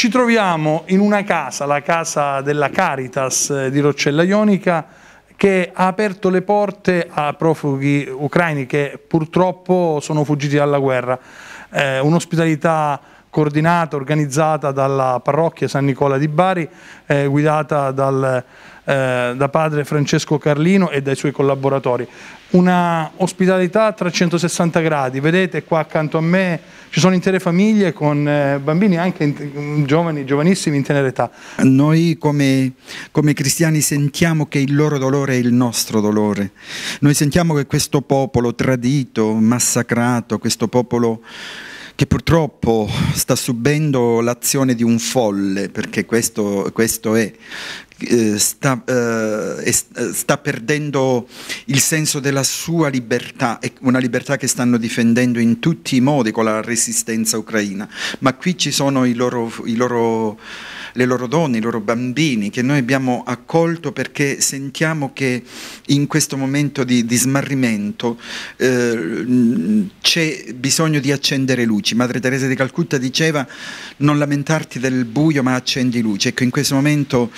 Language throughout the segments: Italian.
Ci troviamo in una casa, la casa della Caritas eh, di Roccella Ionica, che ha aperto le porte a profughi ucraini che purtroppo sono fuggiti dalla guerra. Eh, un'ospitalità coordinata, organizzata dalla parrocchia San Nicola di Bari, eh, guidata dal, eh, da padre Francesco Carlino e dai suoi collaboratori. Una ospitalità a 360 gradi, vedete qua accanto a me ci sono intere famiglie con eh, bambini anche in, giovani, giovanissimi in tenera età. Noi come, come cristiani sentiamo che il loro dolore è il nostro dolore, noi sentiamo che questo popolo tradito, massacrato, questo popolo che purtroppo sta subendo l'azione di un folle, perché questo, questo è, eh, sta, eh, eh, sta, perdendo il senso della sua libertà, una libertà che stanno difendendo in tutti i modi con la resistenza ucraina, ma qui ci sono i loro, i loro, le loro donne, i loro bambini che noi abbiamo accolto perché sentiamo che in questo momento di, di smarrimento eh, c'è bisogno di accendere luci. Madre Teresa di Calcutta diceva non lamentarti del buio ma accendi luci. Ecco, in questo momento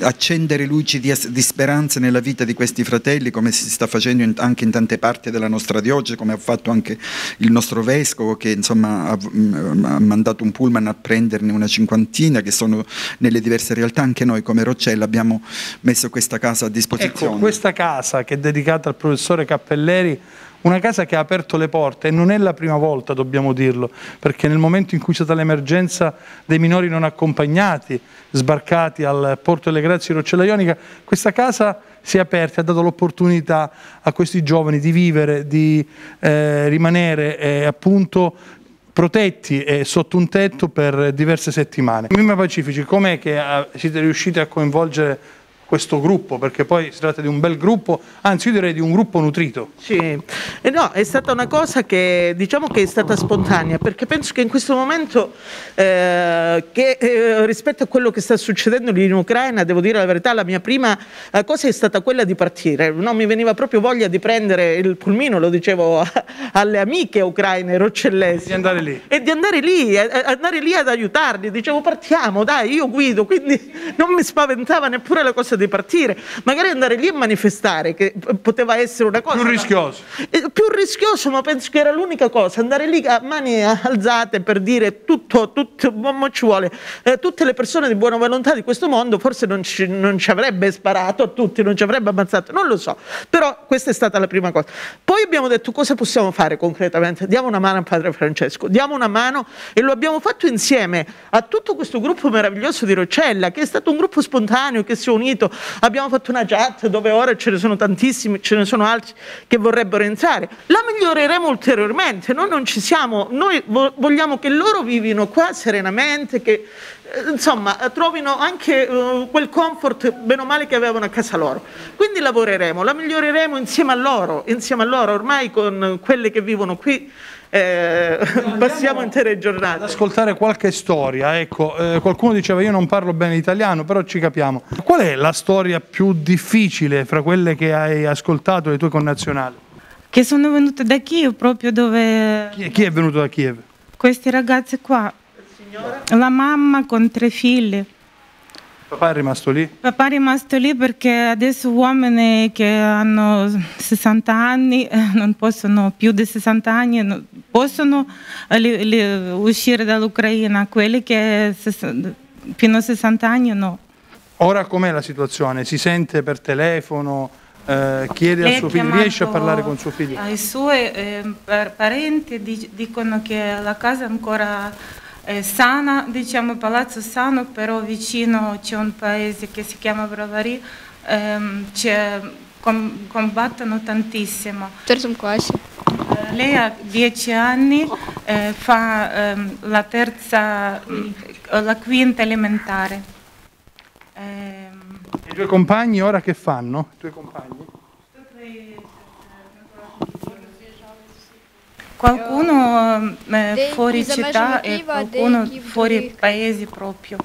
accendere luci di, di, speranza nella vita di questi fratelli come si sta facendo in, anche in tante parti della nostra diocesi, come ha fatto anche il nostro vescovo che insomma ha, ha mandato un pullman a prenderne una cinquantina che sono nelle diverse realtà, anche noi come Roccella abbiamo messo questa casa a disposizione. Ecco, questa casa che è dedicata al professore Cappelleri una casa che ha aperto le porte e non è la prima volta, dobbiamo dirlo, perché nel momento in cui c'è stata l'emergenza dei minori non accompagnati, sbarcati al Porto delle Grazie di Roccella Ionica, questa casa si è aperta e ha dato l'opportunità a questi giovani di vivere, di eh, rimanere eh, appunto protetti e sotto un tetto per diverse settimane. Mima Pacifici, com'è che eh, siete riusciti a coinvolgere questo gruppo, perché poi si tratta di un bel gruppo, anzi io direi di un gruppo nutrito. Sì, eh no, è stata una cosa che diciamo che è stata spontanea, perché penso che in questo momento, eh, che, eh, rispetto a quello che sta succedendo lì in Ucraina, devo dire la verità, la mia prima eh, cosa è stata quella di partire, no, mi veniva proprio voglia di prendere il pulmino, lo dicevo alle amiche ucraine, roccellesi. Di andare lì. E di andare lì, andare lì ad aiutarli, dicevo partiamo, dai, io guido, quindi non mi spaventava neppure la cosa di di partire, magari andare lì a manifestare, che poteva essere una cosa... Più rischioso. Ma, più rischioso, ma penso che era l'unica cosa, andare lì a mani alzate per dire tutto, tutto ci vuole, eh, tutte le persone di buona volontà di questo mondo forse non ci, non ci avrebbe sparato a tutti, non ci avrebbe ammazzato, non lo so, però questa è stata la prima cosa. Poi abbiamo detto cosa possiamo fare concretamente, diamo una mano a Padre Francesco, diamo una mano e lo abbiamo fatto insieme a tutto questo gruppo meraviglioso di Roccella, che è stato un gruppo spontaneo che si è unito abbiamo fatto una chat dove ora ce ne sono tantissimi, ce ne sono altri che vorrebbero entrare. La miglioreremo ulteriormente, noi non ci siamo, noi vogliamo che loro vivino qua serenamente, che insomma trovino anche uh, quel comfort bene o male che avevano a casa loro. Quindi lavoreremo, la miglioreremo insieme a loro, insieme a loro, ormai con quelle che vivono qui eh, passiamo intere giornate. Ad ascoltare qualche storia, ecco, eh, qualcuno diceva io non parlo bene italiano, però ci capiamo. Qual è la storia più difficile fra quelle che hai ascoltato dei tuoi connazionali? Che sono venute da Kiev, proprio dove... Chi, chi è venuto da Kiev? Questi ragazzi qua. La mamma con tre figli. Papà è rimasto lì? Papà è rimasto lì perché adesso uomini che hanno 60 anni, eh, non possono più di 60 anni, possono li, li uscire dall'Ucraina, quelli che fino a 60 anni no. Ora com'è la situazione? Si sente per telefono? Eh, chiede Lei al suo figlio, riesce a parlare con suo figlio? I suoi eh, parenti dicono che la casa è ancora sana, diciamo Palazzo Sano, però vicino c'è un paese che si chiama Bravari, ehm, com, combattono tantissimo. Terzo classe. Eh, lei ha dieci anni, eh, fa ehm, la terza, la quinta elementare. Ehm, I tuoi compagni ora che fanno? I tuoi compagni? Qualcuno eh, fuori città e qualcuno fuori paesi proprio.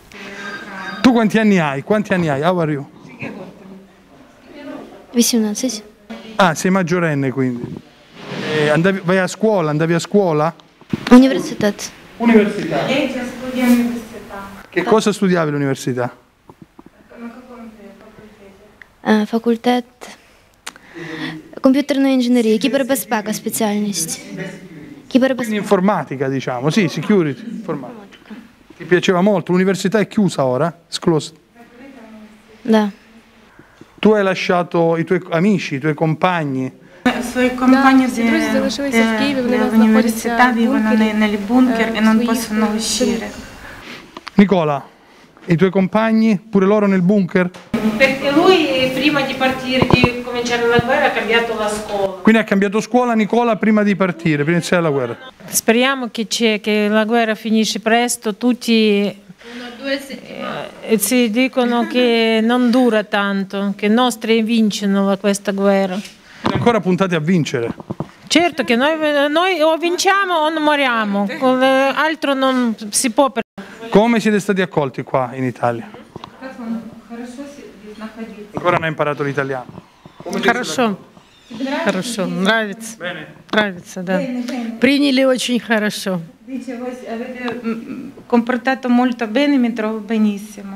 Tu quanti anni hai? Quanti anni hai? How are you? 18. Ah, sei maggiorenne quindi. Eh, andavi, vai a scuola? Andavi a scuola? Università. Università. Lei studia all'università. Che cosa studiavi all'università? Е, Факультет комп'ютерної інженерії, кібербезпека спеціальність. Кібербезпека. Quindi informatica, diciamo, sì, security, informatica. Ti piaceva molto, l'università è chiusa ora, esclusa. Да. Tu hai lasciato i tuoi amici, i tuoi compagni, Свої компанії, всі друзі залишилися в Києві, вони де нас в університеті, знаходяться в вони бункері, нелі бункер е, і non своїх, possono е, uscire. Nicola, i tuoi compagni, pure loro nel bunker? Perché lui prima di partire, di cominciare la guerra ha cambiato la scuola. Quindi ha cambiato scuola Nicola prima di partire, prima di iniziare la guerra. Speriamo che, c'è- che la guerra finisce presto, tutti eh, si dicono che non dura tanto, che i nostri vincono questa guerra. Ancora puntati a vincere. Certo che noi, noi o vinciamo o non moriamo, eh, altro non si può. per- Come siete stati accolti qua in Italia? Ancora non hai imparato l'italiano. Хорошо. Хорошо. Нравится. Нравится, да. Приняли очень хорошо. Mm, comportato molto bene, mi trovo benissimo.